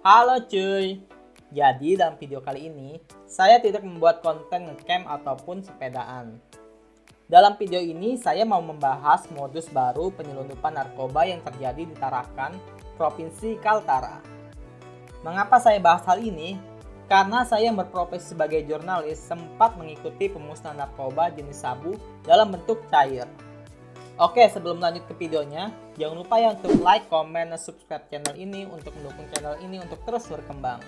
Halo cuy. Jadi dalam video kali ini, saya tidak membuat konten ngecamp ataupun sepedaan. Dalam video ini, saya mau membahas modus baru penyelundupan narkoba yang terjadi di Tarakan, Provinsi Kaltara. Mengapa saya bahas hal ini? Karena saya yang berprofesi sebagai jurnalis sempat mengikuti pemusnahan narkoba jenis sabu dalam bentuk cair. Oke, sebelum lanjut ke videonya, jangan lupa ya untuk like, comment, dan subscribe channel ini untuk mendukung channel ini untuk terus berkembang.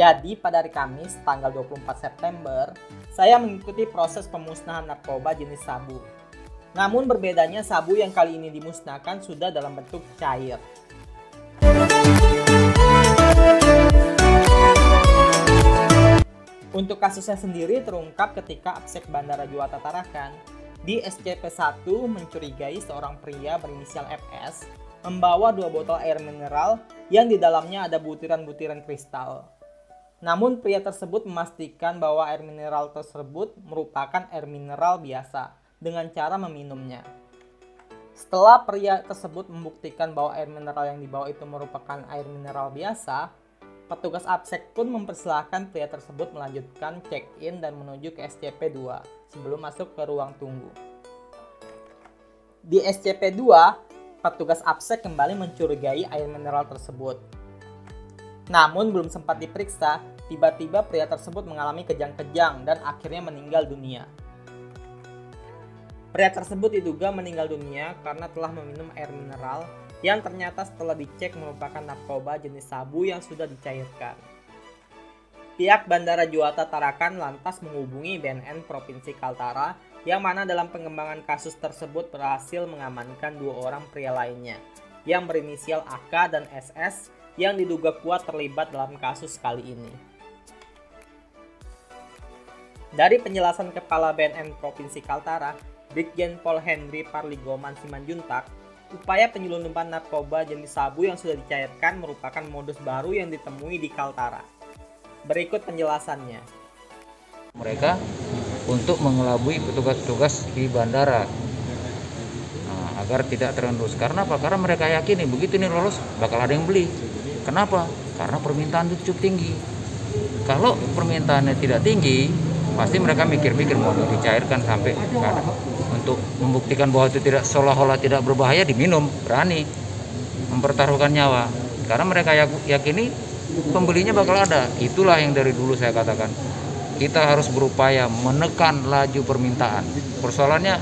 Jadi pada hari Kamis tanggal 24 September, saya mengikuti proses pemusnahan narkoba jenis sabu. Namun berbedanya sabu yang kali ini dimusnahkan sudah dalam bentuk cair. Untuk kasusnya sendiri terungkap ketika Absek Bandara Juwata Tarakan di SCP-1 mencurigai seorang pria berinisial FS membawa dua botol air mineral yang di dalamnya ada butiran-butiran kristal. Namun pria tersebut memastikan bahwa air mineral tersebut merupakan air mineral biasa dengan cara meminumnya. Setelah pria tersebut membuktikan bahwa air mineral yang dibawa itu merupakan air mineral biasa, petugas absek pun mempersilahkan pria tersebut melanjutkan check-in dan menuju ke SCP-2 sebelum masuk ke ruang tunggu. Di SCP-2, petugas absek kembali mencurigai air mineral tersebut. Namun belum sempat diperiksa, tiba-tiba pria tersebut mengalami kejang-kejang dan akhirnya meninggal dunia. Pria tersebut diduga meninggal dunia karena telah meminum air mineral yang ternyata setelah dicek merupakan narkoba jenis sabu yang sudah dicairkan. Pihak Bandara Juwata Tarakan lantas menghubungi BNN Provinsi Kaltara yang mana dalam pengembangan kasus tersebut berhasil mengamankan dua orang pria lainnya yang berinisial AK dan SS yang diduga kuat terlibat dalam kasus kali ini. Dari penjelasan Kepala BNN Provinsi Kaltara, Brigjen Pol Henry Parligoman Simanjuntak, upaya penyelundupan narkoba jenis sabu yang sudah dicairkan merupakan modus baru yang ditemui di Kaltara. Berikut penjelasannya. Mereka untuk mengelabui petugas-petugas di bandara nah, agar tidak terendus. Karena apa? Karena mereka yakin nih begitu nih lolos bakal ada yang beli. Kenapa? Karena permintaan itu cukup tinggi. Kalau permintaannya tidak tinggi, pasti mereka mikir-mikir mau dicairkan sampai karena untuk membuktikan bahwa itu tidak seolah-olah tidak berbahaya diminum berani mempertaruhkan nyawa. Karena mereka yakini pembelinya bakal ada. Itulah yang dari dulu saya katakan. Kita harus berupaya menekan laju permintaan. Persoalannya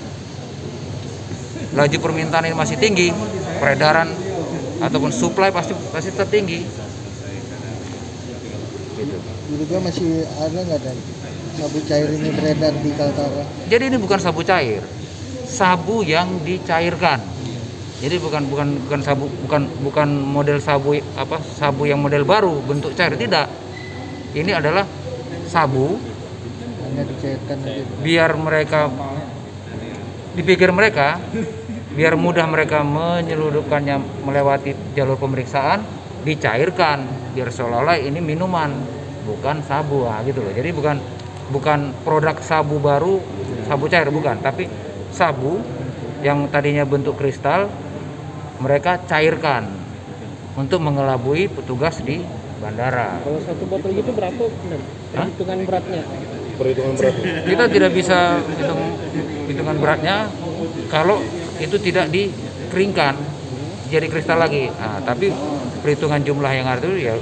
laju permintaan ini masih tinggi peredaran ataupun supply pasti pasti tertinggi gitu. juga masih ada nggak dan? Sabu cair ini beredar di Kaltara? Jadi ini bukan sabu cair, sabu yang dicairkan. Jadi bukan bukan bukan sabu bukan bukan model sabu apa sabu yang model baru bentuk cair tidak. Ini adalah sabu. Biar mereka dipikir mereka biar mudah mereka menyeludupkannya melewati jalur pemeriksaan dicairkan biar seolah-olah ini minuman bukan sabu ah, gitu loh jadi bukan bukan produk sabu baru sabu cair bukan tapi sabu yang tadinya bentuk kristal mereka cairkan untuk mengelabui petugas di bandara. Kalau satu botol itu berapa Hitungan beratnya? Perhitungan beratnya. Kita tidak bisa hitung hitungan beratnya kalau itu tidak dikeringkan jadi kristal lagi. Nah, tapi perhitungan jumlah yang ada itu ya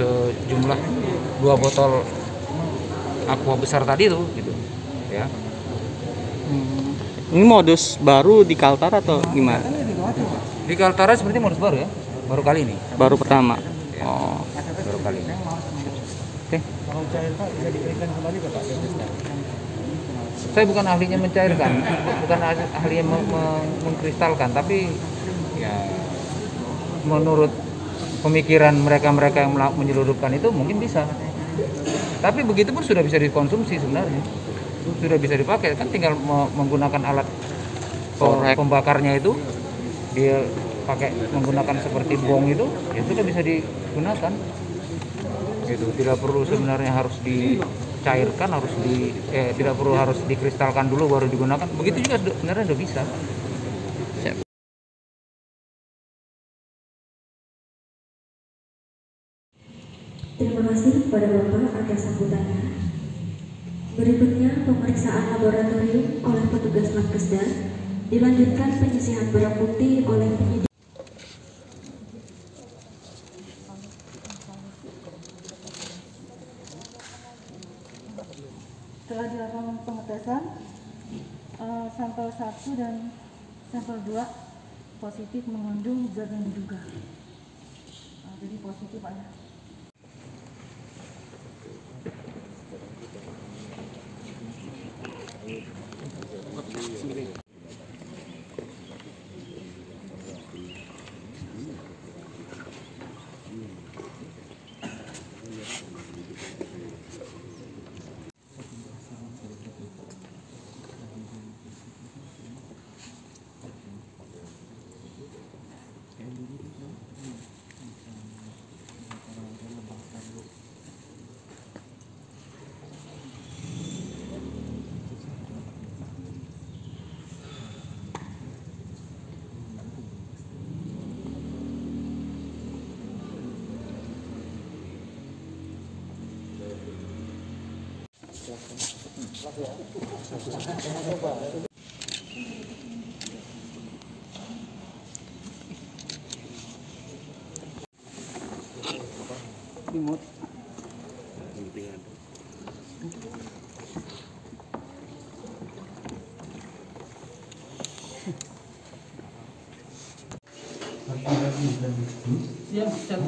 sejumlah dua botol aqua besar tadi tuh gitu ya. Ini modus baru di Kaltara atau gimana? Di Kaltara seperti modus baru ya? Baru kali ini. Baru pertama. Ya. oh. Baru kali ini. Oke. Pak saya bukan ahlinya mencairkan bukan ahli yang mengkristalkan tapi ya menurut pemikiran mereka-mereka yang menyeludupkan itu mungkin bisa. Tapi begitu pun sudah bisa dikonsumsi sebenarnya sudah bisa dipakai. Kan tinggal menggunakan alat Correct. pembakarnya itu dia pakai menggunakan seperti bong itu ya sudah bisa digunakan. Gitu. Tidak perlu sebenarnya harus dicairkan harus di eh, tidak perlu harus dikristalkan dulu baru digunakan. Begitu juga sebenarnya sudah bisa. Terima kasih kepada Bapak atas sambutannya. Berikutnya pemeriksaan laboratorium oleh petugas Labkesda, dilanjutkan penyisihan barang bukti oleh penyidik. Setelah dilakukan pengetesan, eh, sampel 1 dan sampel 2 positif mengandung zat yang diduga. Eh, jadi positif Pak ya. Okay. Imut. Siap, siap.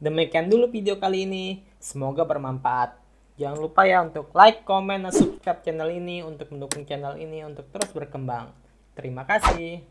Demikian dulu video kali ini. Semoga bermanfaat. Jangan lupa ya untuk like, comment, dan subscribe channel ini untuk mendukung channel ini untuk terus berkembang. Terima kasih.